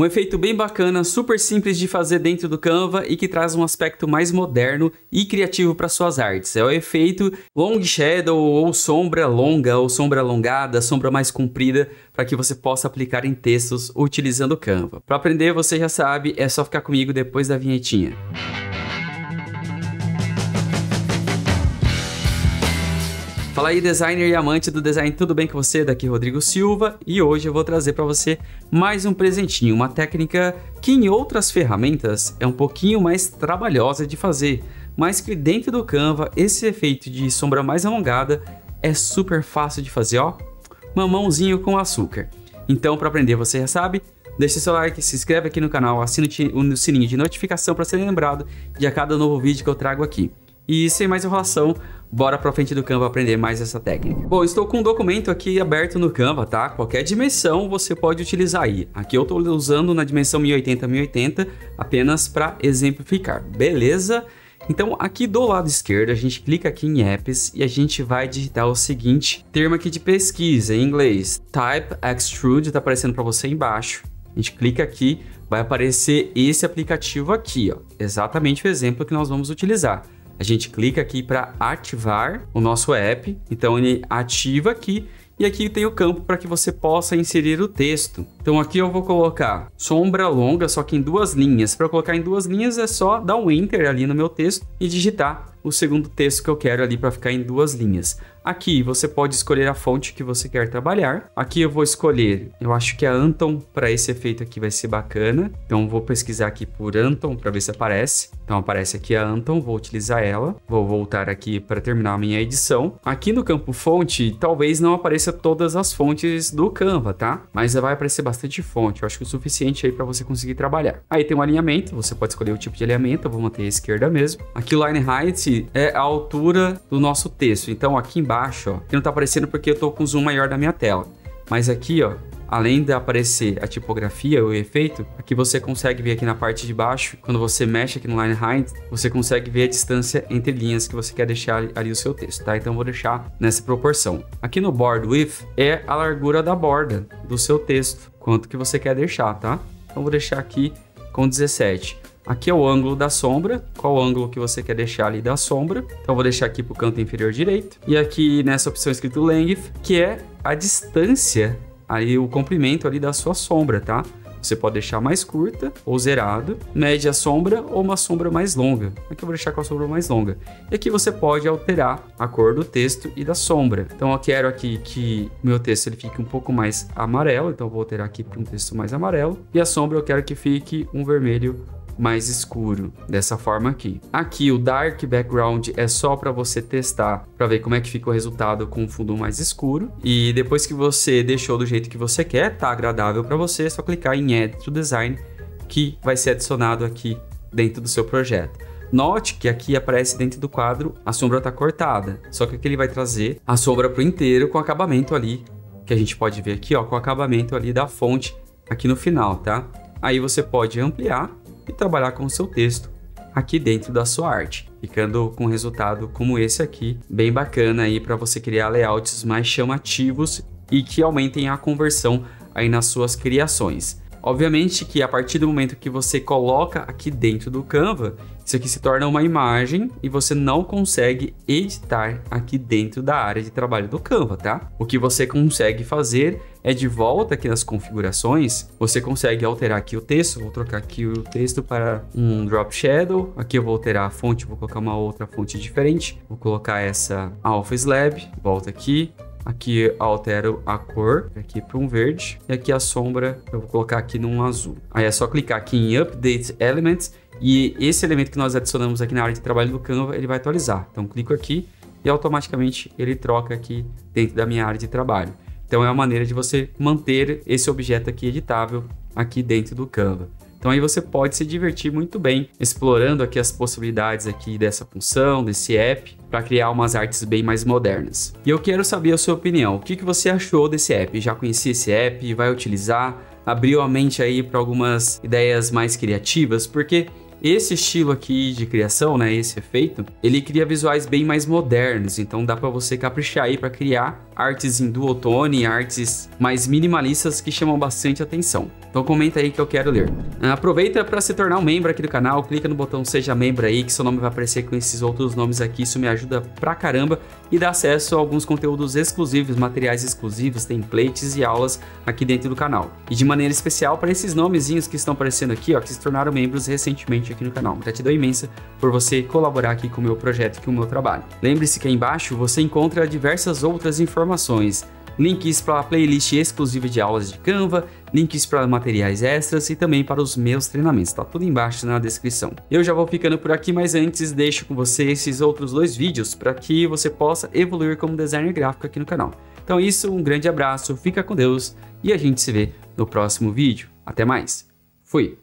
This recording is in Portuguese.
Um efeito bem bacana, super simples de fazer dentro do Canva e que traz um aspecto mais moderno e criativo para suas artes. É o efeito long shadow ou sombra longa ou sombra alongada, sombra mais comprida, para que você possa aplicar em textos utilizando o Canva. Para aprender, você já sabe, é só ficar comigo depois da vinhetinha. Fala aí designer e amante do design, tudo bem com você? Daqui é Rodrigo Silva e hoje eu vou trazer para você mais um presentinho, uma técnica que em outras ferramentas é um pouquinho mais trabalhosa de fazer, mas que dentro do Canva esse efeito de sombra mais alongada é super fácil de fazer, ó, mamãozinho com açúcar. Então para aprender você já sabe, deixe seu like, se inscreve aqui no canal, assina o sininho de notificação para ser lembrado de a cada novo vídeo que eu trago aqui. E sem mais enrolação, bora pra frente do Canva aprender mais essa técnica. Bom, estou com um documento aqui aberto no Canva, tá? Qualquer dimensão você pode utilizar aí. Aqui eu estou usando na dimensão 1080 1080 apenas para exemplificar, beleza? Então aqui do lado esquerdo a gente clica aqui em apps e a gente vai digitar o seguinte termo aqui de pesquisa em inglês. Type Extrude está aparecendo para você embaixo. A gente clica aqui, vai aparecer esse aplicativo aqui, ó. Exatamente o exemplo que nós vamos utilizar a gente clica aqui para ativar o nosso app. Então ele ativa aqui e aqui tem o campo para que você possa inserir o texto. Então aqui eu vou colocar sombra longa, só que em duas linhas. Para colocar em duas linhas é só dar um enter ali no meu texto e digitar o segundo texto que eu quero ali para ficar em duas linhas. Aqui você pode escolher a fonte que você quer trabalhar. Aqui eu vou escolher, eu acho que a Anton para esse efeito aqui vai ser bacana. Então vou pesquisar aqui por Anton para ver se aparece. Então aparece aqui a Anton, vou utilizar ela. Vou voltar aqui para terminar a minha edição. Aqui no campo fonte, talvez não apareça todas as fontes do Canva, tá? Mas vai aparecer bastante fonte. Eu acho que é o suficiente aí para você conseguir trabalhar. Aí tem um alinhamento, você pode escolher o tipo de alinhamento, eu vou manter a esquerda mesmo. Aqui line height é a altura do nosso texto. Então aqui embaixo ó, que não tá aparecendo porque eu tô com o zoom maior da minha tela. Mas aqui, ó, além de aparecer a tipografia, o efeito, aqui você consegue ver aqui na parte de baixo, quando você mexe aqui no line height, você consegue ver a distância entre linhas que você quer deixar ali o seu texto, tá? Então vou deixar nessa proporção. Aqui no board width é a largura da borda do seu texto, quanto que você quer deixar, tá? Então vou deixar aqui com 17. Aqui é o ângulo da sombra, qual o ângulo que você quer deixar ali da sombra. Então vou deixar aqui para o canto inferior direito. E aqui nessa opção escrito length, que é a distância, aí o comprimento ali da sua sombra, tá? Você pode deixar mais curta ou zerado, média sombra ou uma sombra mais longa. Aqui eu vou deixar com a sombra mais longa. E aqui você pode alterar a cor do texto e da sombra. Então eu quero aqui que meu texto ele fique um pouco mais amarelo, então eu vou alterar aqui para um texto mais amarelo. E a sombra eu quero que fique um vermelho mais escuro, dessa forma aqui. Aqui o Dark Background é só para você testar, para ver como é que fica o resultado com um fundo mais escuro. E depois que você deixou do jeito que você quer, tá agradável para você, é só clicar em Add to Design, que vai ser adicionado aqui dentro do seu projeto. Note que aqui aparece dentro do quadro a sombra está cortada, só que aqui ele vai trazer a sombra para o inteiro com acabamento ali, que a gente pode ver aqui, ó, com acabamento ali da fonte aqui no final, tá? Aí você pode ampliar e trabalhar com o seu texto aqui dentro da sua arte, ficando com um resultado como esse aqui, bem bacana aí para você criar layouts mais chamativos e que aumentem a conversão aí nas suas criações. Obviamente que a partir do momento que você coloca aqui dentro do Canva, isso aqui se torna uma imagem e você não consegue editar aqui dentro da área de trabalho do Canva, tá? O que você consegue fazer é de volta aqui nas configurações, você consegue alterar aqui o texto, vou trocar aqui o texto para um drop shadow, aqui eu vou alterar a fonte, vou colocar uma outra fonte diferente, vou colocar essa alpha slab, volta aqui, Aqui altero a cor, aqui para um verde. E aqui a sombra eu vou colocar aqui num azul. Aí é só clicar aqui em Update Elements. E esse elemento que nós adicionamos aqui na área de trabalho do Canva, ele vai atualizar. Então clico aqui e automaticamente ele troca aqui dentro da minha área de trabalho. Então é uma maneira de você manter esse objeto aqui editável aqui dentro do Canva. Então aí você pode se divertir muito bem explorando aqui as possibilidades aqui dessa função, desse app, para criar umas artes bem mais modernas. E eu quero saber a sua opinião. O que, que você achou desse app? Já conhecia esse app? Vai utilizar? Abriu a mente aí para algumas ideias mais criativas? Porque esse estilo aqui de criação, né, esse efeito, ele cria visuais bem mais modernos, então dá para você caprichar aí para criar artes em duotone, artes mais minimalistas que chamam bastante atenção. Então comenta aí que eu quero ler. Ah, aproveita para se tornar um membro aqui do canal, clica no botão seja membro aí que seu nome vai aparecer com esses outros nomes aqui, isso me ajuda pra caramba e dá acesso a alguns conteúdos exclusivos, materiais exclusivos, templates e aulas aqui dentro do canal. E de maneira especial para esses nomezinhos que estão aparecendo aqui, ó, que se tornaram membros recentemente aqui no canal. Gratidão imensa por você colaborar aqui com o meu projeto e com o meu trabalho. Lembre-se que aí embaixo você encontra diversas outras informações links para a playlist exclusiva de aulas de Canva, links para materiais extras e também para os meus treinamentos. Tá tudo embaixo na descrição. Eu já vou ficando por aqui, mas antes deixo com você esses outros dois vídeos para que você possa evoluir como designer gráfico aqui no canal. Então é isso, um grande abraço, fica com Deus e a gente se vê no próximo vídeo. Até mais. Fui.